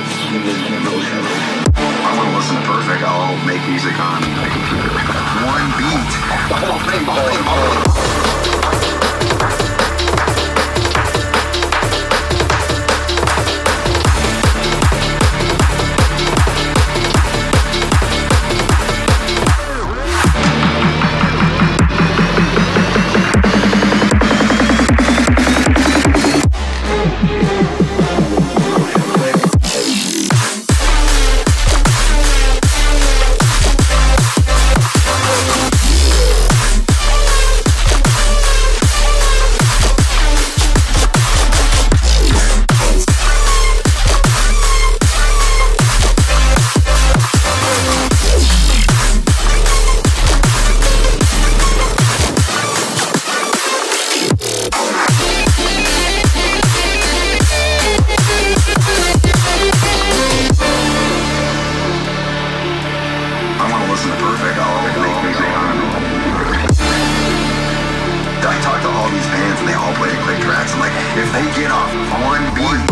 I want to listen to Perfect. I'll make music on my computer. One beat. Tracks. I'm like, if they get off one beat,